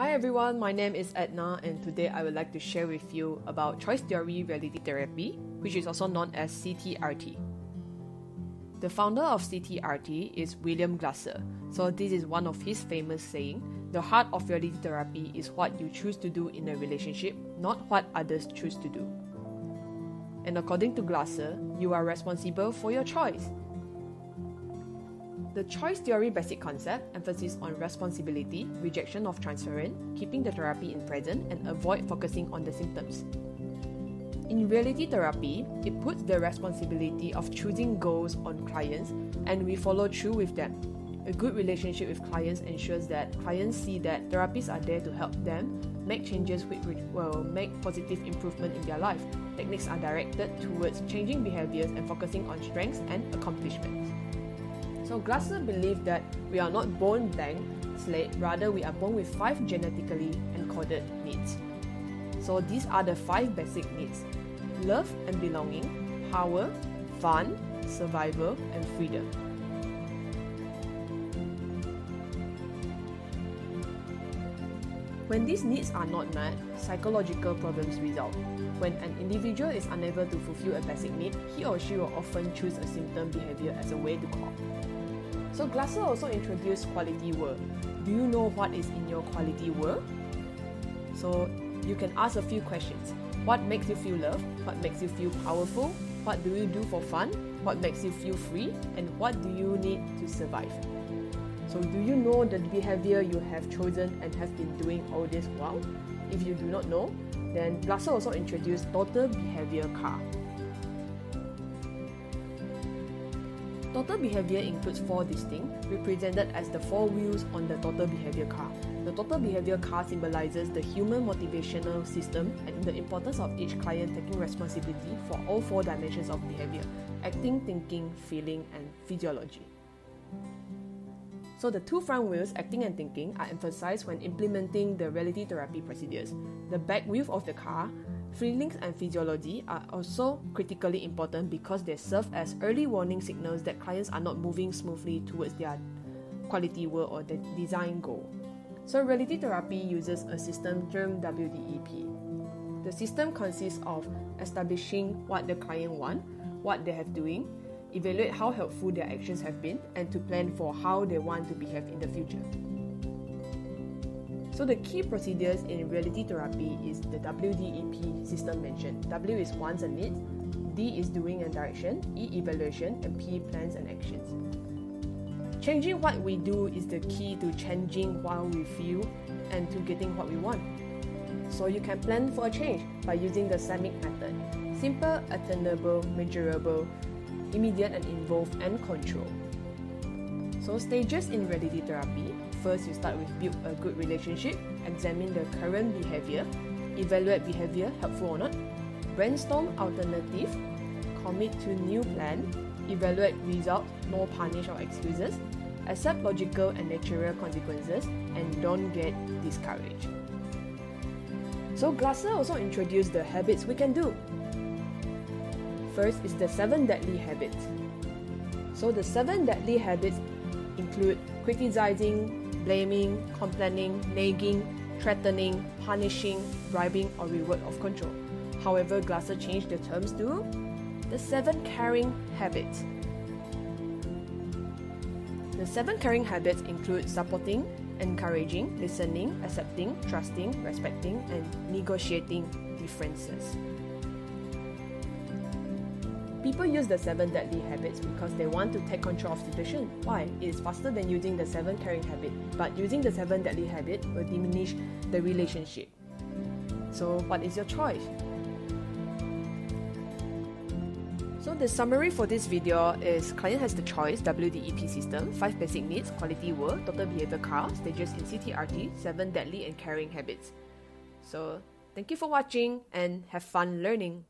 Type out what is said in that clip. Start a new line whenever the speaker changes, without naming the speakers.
Hi everyone, my name is Edna, and today I would like to share with you about choice theory reality therapy, which is also known as CTRT. The founder of CTRT is William Glasser, so this is one of his famous saying the heart of reality therapy is what you choose to do in a relationship, not what others choose to do. And according to Glasser, you are responsible for your choice. The choice theory basic concept emphasis on responsibility, rejection of transference, keeping the therapy in present, and avoid focusing on the symptoms. In reality therapy, it puts the responsibility of choosing goals on clients and we follow through with them. A good relationship with clients ensures that clients see that therapists are there to help them make changes which will make positive improvement in their life. Techniques are directed towards changing behaviors and focusing on strengths and accomplishments. So Glasser believed that we are not born blank slate, rather we are born with five genetically encoded needs. So these are the five basic needs: love and belonging, power, fun, survival, and freedom. When these needs are not met, psychological problems result. When an individual is unable to fulfill a basic need, he or she will often choose a symptom behavior as a way to cope. So Glasser also introduced quality world. Do you know what is in your quality world? So you can ask a few questions. What makes you feel loved? What makes you feel powerful? What do you do for fun? What makes you feel free? And what do you need to survive? So do you know the behavior you have chosen and have been doing all this while? If you do not know, then Glasser also introduced Total Behavior Car. Total behavior includes four distinct, represented as the four wheels on the total behavior car. The total behavior car symbolizes the human motivational system and the importance of each client taking responsibility for all four dimensions of behavior acting, thinking, feeling, and physiology. So the two front wheels, acting and thinking, are emphasized when implementing the reality therapy procedures. The back wheel of the car Feelings and physiology are also critically important because they serve as early warning signals that clients are not moving smoothly towards their quality world or their design goal. So, reality therapy uses a system termed WDEP. The system consists of establishing what the client wants, what they have doing, evaluate how helpful their actions have been, and to plan for how they want to behave in the future. So the key procedures in reality therapy is the WDEP system mentioned. W is wants and needs, D is doing and direction, E evaluation, and P plans and actions. Changing what we do is the key to changing how we feel and to getting what we want. So you can plan for a change by using the SAMIC method. Simple, attainable, measurable, immediate and involved, and control. So stages in reality therapy First, you start with build a good relationship, examine the current behavior, evaluate behavior helpful or not, brainstorm alternative, commit to new plan, evaluate result, no punish or excuses, accept logical and natural consequences, and don't get discouraged. So Glasser also introduced the habits we can do. First is the seven deadly habits. So the seven deadly habits include criticizing, blaming, complaining, nagging, threatening, punishing, bribing, or reward of control. However, Glasser changed the terms to the seven caring habits. The seven caring habits include supporting, encouraging, listening, accepting, trusting, respecting, and negotiating differences. People use the seven deadly habits because they want to take control of situation. Why? It is faster than using the seven caring habit, but using the seven deadly habit will diminish the relationship. So, what is your choice? So the summary for this video is client has the choice WDEP system, 5 basic needs, quality world, total behavior car, stages in CTRT, 7 deadly and caring habits. So thank you for watching and have fun learning.